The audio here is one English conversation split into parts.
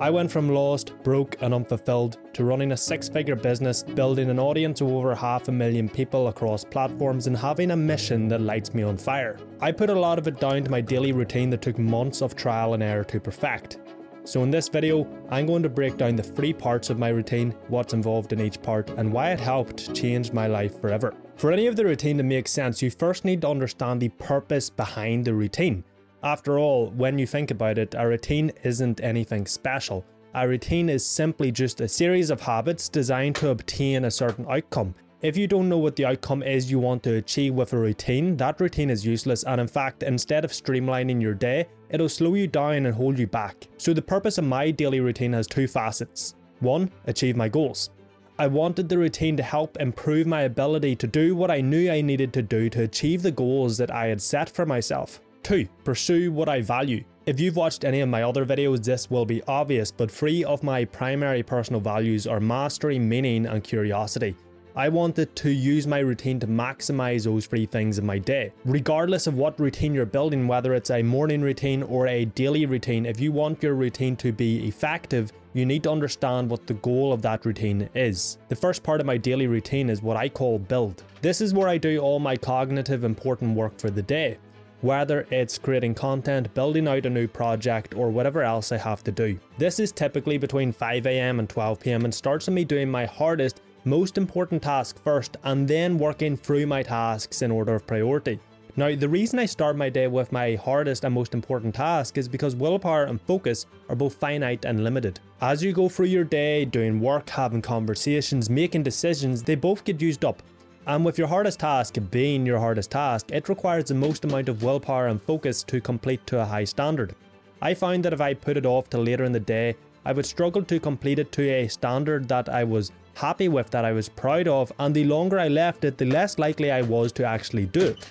I went from lost, broke, and unfulfilled to running a six figure business, building an audience of over half a million people across platforms, and having a mission that lights me on fire. I put a lot of it down to my daily routine that took months of trial and error to perfect. So in this video, I'm going to break down the three parts of my routine, what's involved in each part, and why it helped change my life forever. For any of the routine to make sense, you first need to understand the purpose behind the routine. After all, when you think about it, a routine isn't anything special. A routine is simply just a series of habits designed to obtain a certain outcome. If you don't know what the outcome is you want to achieve with a routine, that routine is useless and in fact, instead of streamlining your day, it'll slow you down and hold you back. So the purpose of my daily routine has two facets. One, achieve my goals. I wanted the routine to help improve my ability to do what I knew I needed to do to achieve the goals that I had set for myself. 2. Pursue what I value. If you've watched any of my other videos this will be obvious but three of my primary personal values are mastery, meaning and curiosity. I wanted to use my routine to maximize those three things in my day. Regardless of what routine you're building, whether it's a morning routine or a daily routine, if you want your routine to be effective, you need to understand what the goal of that routine is. The first part of my daily routine is what I call build. This is where I do all my cognitive important work for the day whether it's creating content, building out a new project, or whatever else I have to do. This is typically between 5am and 12pm and starts with me doing my hardest, most important task first and then working through my tasks in order of priority. Now, the reason I start my day with my hardest and most important task is because willpower and focus are both finite and limited. As you go through your day, doing work, having conversations, making decisions, they both get used up and with your hardest task being your hardest task, it requires the most amount of willpower and focus to complete to a high standard. I found that if I put it off till later in the day, I would struggle to complete it to a standard that I was happy with, that I was proud of, and the longer I left it, the less likely I was to actually do it.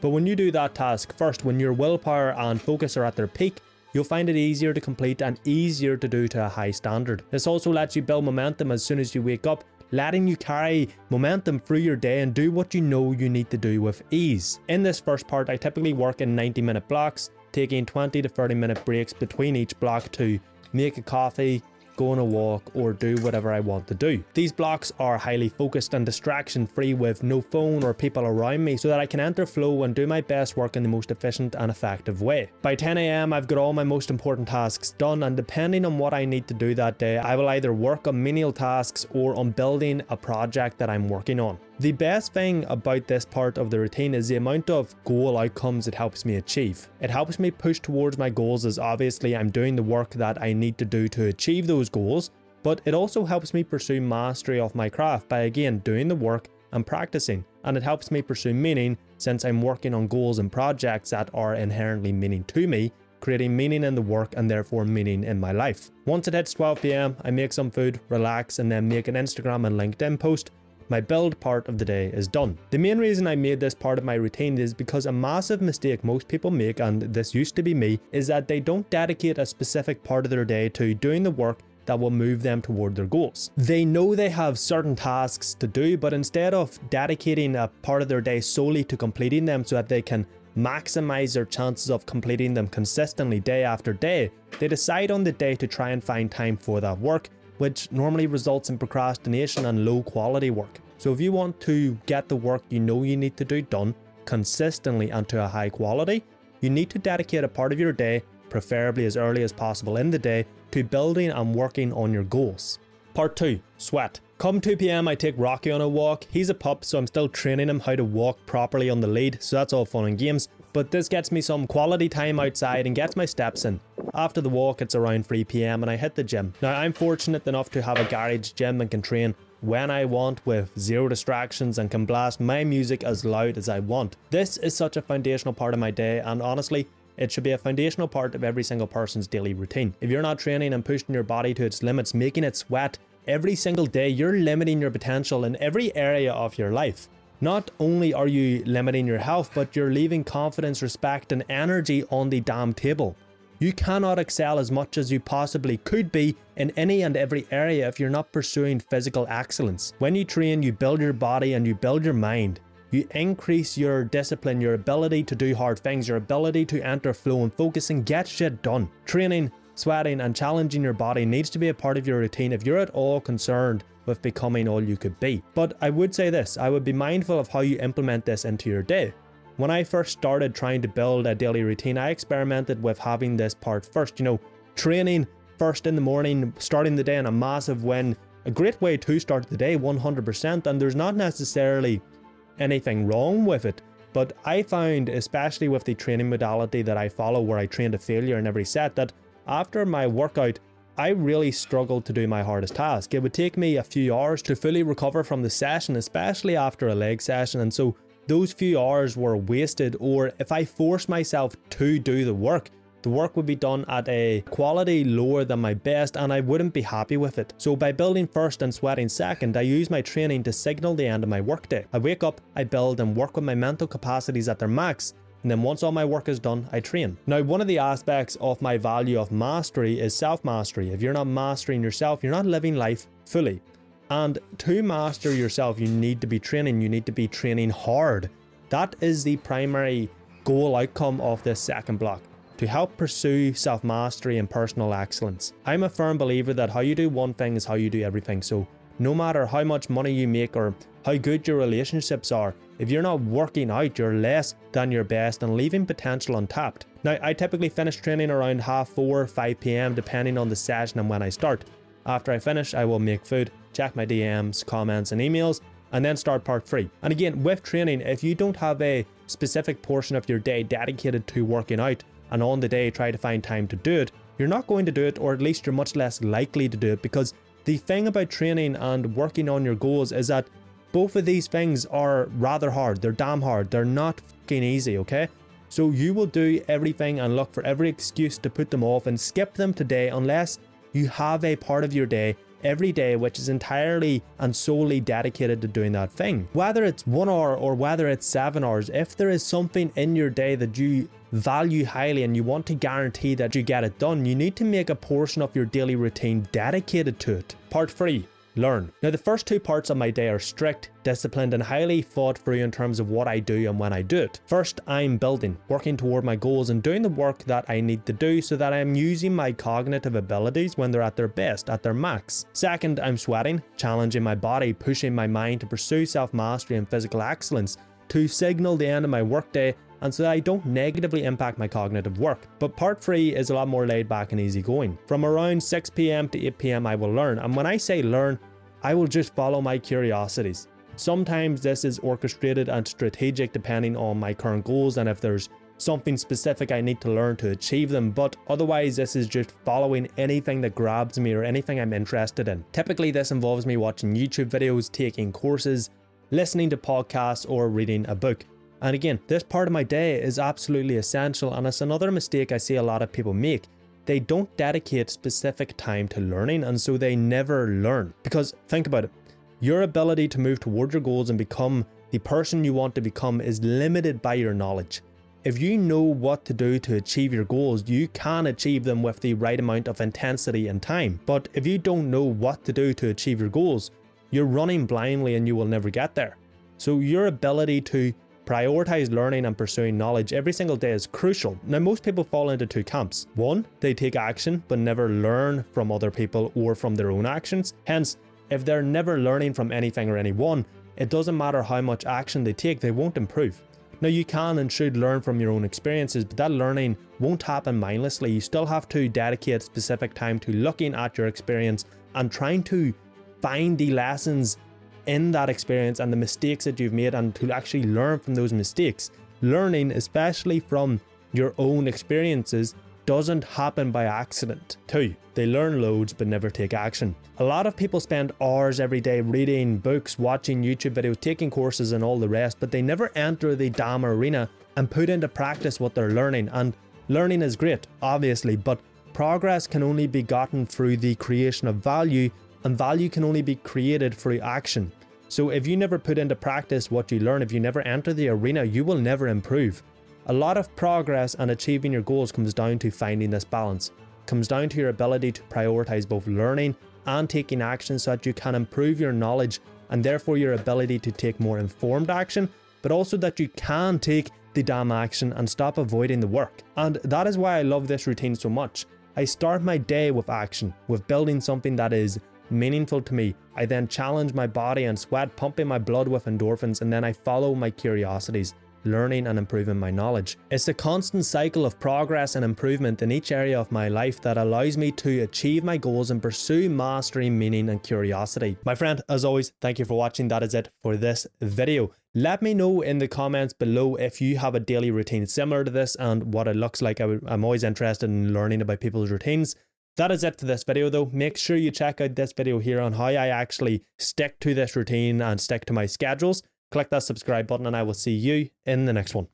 But when you do that task first, when your willpower and focus are at their peak, you'll find it easier to complete and easier to do to a high standard. This also lets you build momentum as soon as you wake up letting you carry momentum through your day and do what you know you need to do with ease. In this first part, I typically work in 90 minute blocks, taking 20 to 30 minute breaks between each block to make a coffee, go on a walk, or do whatever I want to do. These blocks are highly focused and distraction free with no phone or people around me so that I can enter flow and do my best work in the most efficient and effective way. By 10am I've got all my most important tasks done and depending on what I need to do that day, I will either work on menial tasks or on building a project that I'm working on. The best thing about this part of the routine is the amount of goal outcomes it helps me achieve. It helps me push towards my goals as obviously I'm doing the work that I need to do to achieve those goals, but it also helps me pursue mastery of my craft by again doing the work and practicing. And it helps me pursue meaning since I'm working on goals and projects that are inherently meaning to me creating meaning in the work and therefore meaning in my life. Once it hits 12pm, I make some food, relax, and then make an Instagram and LinkedIn post my build part of the day is done. The main reason I made this part of my routine is because a massive mistake most people make, and this used to be me, is that they don't dedicate a specific part of their day to doing the work that will move them toward their goals. They know they have certain tasks to do, but instead of dedicating a part of their day solely to completing them so that they can maximize their chances of completing them consistently day after day, they decide on the day to try and find time for that work which normally results in procrastination and low quality work. So if you want to get the work you know you need to do done consistently and to a high quality, you need to dedicate a part of your day, preferably as early as possible in the day, to building and working on your goals. Part 2 Sweat. Come 2pm, I take Rocky on a walk. He's a pup, so I'm still training him how to walk properly on the lead, so that's all fun and games. But this gets me some quality time outside and gets my steps in. After the walk, it's around 3pm and I hit the gym. Now, I'm fortunate enough to have a garage gym and can train when I want with zero distractions and can blast my music as loud as I want. This is such a foundational part of my day and honestly, it should be a foundational part of every single person's daily routine. If you're not training and pushing your body to its limits, making it sweat every single day, you're limiting your potential in every area of your life. Not only are you limiting your health, but you're leaving confidence, respect, and energy on the damn table. You cannot excel as much as you possibly could be in any and every area if you're not pursuing physical excellence. When you train, you build your body and you build your mind. You increase your discipline, your ability to do hard things, your ability to enter flow and focus and get shit done. Training sweating, and challenging your body needs to be a part of your routine if you're at all concerned with becoming all you could be. But I would say this I would be mindful of how you implement this into your day. When I first started trying to build a daily routine, I experimented with having this part first, you know, training first in the morning, starting the day in a massive win. A great way to start the day, 100%, and there's not necessarily anything wrong with it. But I found, especially with the training modality that I follow, where I train to failure in every set, that after my workout, I really struggled to do my hardest task. It would take me a few hours to fully recover from the session, especially after a leg session. And so those few hours were wasted, or if I forced myself to do the work, the work would be done at a quality lower than my best and I wouldn't be happy with it. So by building first and sweating second, I use my training to signal the end of my workday. I wake up, I build and work with my mental capacities at their max, and then once all my work is done, I train. Now, one of the aspects of my value of mastery is self-mastery. If you're not mastering yourself, you're not living life fully. And to master yourself, you need to be training. You need to be training hard. That is the primary goal outcome of this second block to help pursue self mastery and personal excellence. I'm a firm believer that how you do one thing is how you do everything. So, no matter how much money you make or how good your relationships are, if you're not working out, you're less than your best and leaving potential untapped. Now, I typically finish training around half 4 5 pm depending on the session and when I start. After I finish, I will make food, check my DMs, comments, and emails, and then start part 3. And again, with training, if you don't have a specific portion of your day dedicated to working out, and on the day try to find time to do it, you're not going to do it, or at least you're much less likely to do it because the thing about training and working on your goals is that both of these things are rather hard. They're damn hard. They're not fucking easy, okay? So you will do everything and look for every excuse to put them off and skip them today unless you have a part of your day every day which is entirely and solely dedicated to doing that thing. Whether it's one hour or whether it's seven hours, if there is something in your day that you value highly and you want to guarantee that you get it done, you need to make a portion of your daily routine dedicated to it. Part 3 learn. Now, the first two parts of my day are strict, disciplined, and highly thought through in terms of what I do and when I do it. First, I'm building, working toward my goals and doing the work that I need to do so that I'm using my cognitive abilities when they're at their best, at their max. Second, I'm sweating, challenging my body, pushing my mind to pursue self mastery and physical excellence to signal the end of my workday and so I don't negatively impact my cognitive work. But part 3 is a lot more laid back and easygoing. From around 6pm to 8pm I will learn, and when I say learn, I will just follow my curiosities. Sometimes this is orchestrated and strategic depending on my current goals and if there's something specific I need to learn to achieve them, but otherwise this is just following anything that grabs me or anything I'm interested in. Typically this involves me watching YouTube videos, taking courses, listening to podcasts or reading a book. And again, this part of my day is absolutely essential and it's another mistake I see a lot of people make they don't dedicate specific time to learning and so they never learn. Because think about it, your ability to move towards your goals and become the person you want to become is limited by your knowledge. If you know what to do to achieve your goals, you can achieve them with the right amount of intensity and time. But if you don't know what to do to achieve your goals, you're running blindly and you will never get there. So your ability to Prioritize learning and pursuing knowledge every single day is crucial. Now, most people fall into two camps. One, they take action but never learn from other people or from their own actions. Hence, if they're never learning from anything or anyone, it doesn't matter how much action they take, they won't improve. Now, you can and should learn from your own experiences, but that learning won't happen mindlessly. You still have to dedicate specific time to looking at your experience and trying to find the lessons in that experience and the mistakes that you've made and to actually learn from those mistakes. Learning, especially from your own experiences, doesn't happen by accident. Two, they learn loads but never take action. A lot of people spend hours every day reading books, watching YouTube videos, taking courses, and all the rest, but they never enter the damn arena and put into practice what they're learning. And learning is great, obviously, but progress can only be gotten through the creation of value, and value can only be created through action. So if you never put into practice what you learn, if you never enter the arena, you will never improve. A lot of progress and achieving your goals comes down to finding this balance. It comes down to your ability to prioritize both learning and taking action so that you can improve your knowledge and therefore your ability to take more informed action, but also that you can take the damn action and stop avoiding the work. And that is why I love this routine so much. I start my day with action, with building something that is meaningful to me. I then challenge my body and sweat, pumping my blood with endorphins, and then I follow my curiosities learning and improving my knowledge. It's a constant cycle of progress and improvement in each area of my life that allows me to achieve my goals and pursue mastery, meaning and curiosity. My friend, as always, thank you for watching. That is it for this video. Let me know in the comments below if you have a daily routine similar to this and what it looks like. I am always interested in learning about people's routines. That is it for this video though. Make sure you check out this video here on how I actually stick to this routine and stick to my schedules click that subscribe button and I will see you in the next one.